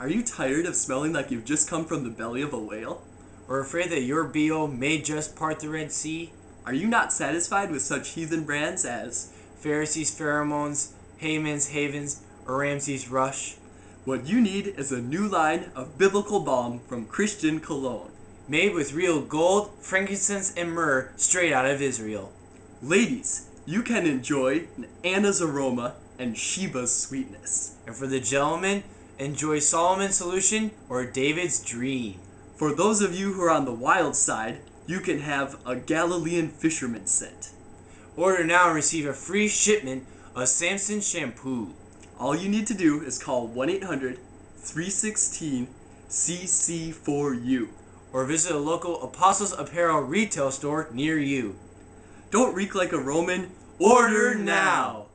Are you tired of smelling like you've just come from the belly of a whale? Or afraid that your BO may just part the Red Sea? Are you not satisfied with such heathen brands as Pharisees' pheromones, Haman's havens, or Ramses' rush? What you need is a new line of biblical balm from Christian Cologne. Made with real gold, frankincense, and myrrh straight out of Israel. Ladies, you can enjoy Anna's aroma and Sheba's sweetness. And for the gentlemen, enjoy Solomon's solution or David's dream. For those of you who are on the wild side, you can have a Galilean fisherman scent. Order now and receive a free shipment of Samson shampoo. All you need to do is call 1 800 316 CC4U or visit a local Apostles Apparel retail store near you. Don't reek like a Roman. Order now!